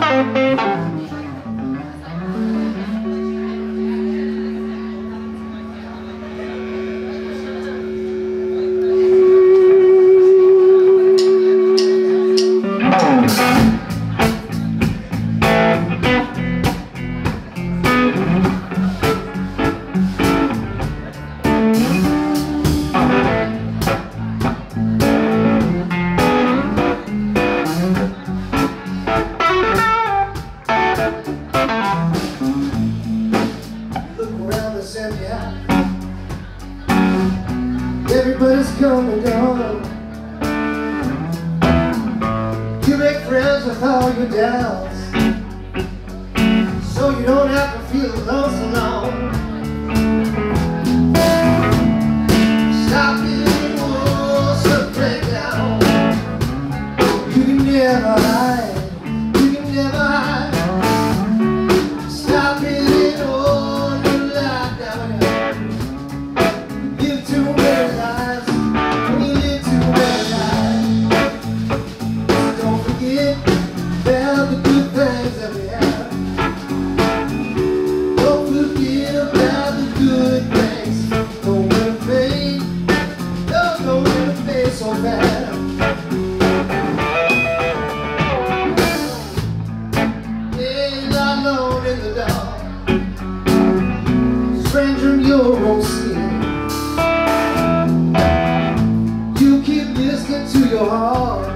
Thank You make friends with all your doubts, So you don't have to feel alone. So long. in the dark. Stranger in your own skin You keep listening to your heart.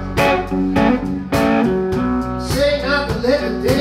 Say not to let it day